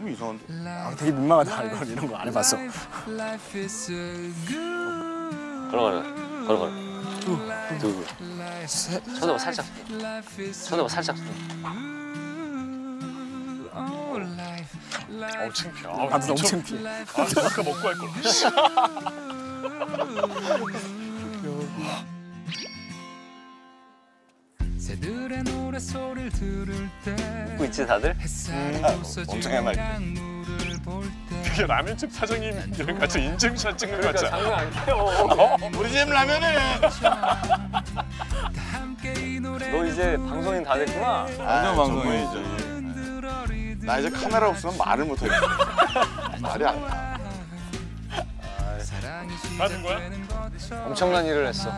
좀 이상한데. 아, 되게 민망하다 이거 이런 거 안 해봤어. Life is a good 걸어 걸어 걸어 걸어 두 쳐다봐 살짝 쳐다봐 살짝 oh 어우 창피해. 나도 너무 창피해. 아 아까 먹고 할 걸. 새들의 들을 때 웃고 있지 다들? 햇살이 엄청 해맑게. 그게 라면집 사장님이랑 같이 인증샷 찍는 거 같잖아. 장난 안 켜요 우리 집 라면은. 너 이제 방송인 다 됐구나 완전 방송이죠. 들어리듯 나 이제 카메라 없으면 말을 못 하겠어. 말이 안 나. 사랑이 맞은 거야? 엄청난 일을 했어